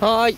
はい。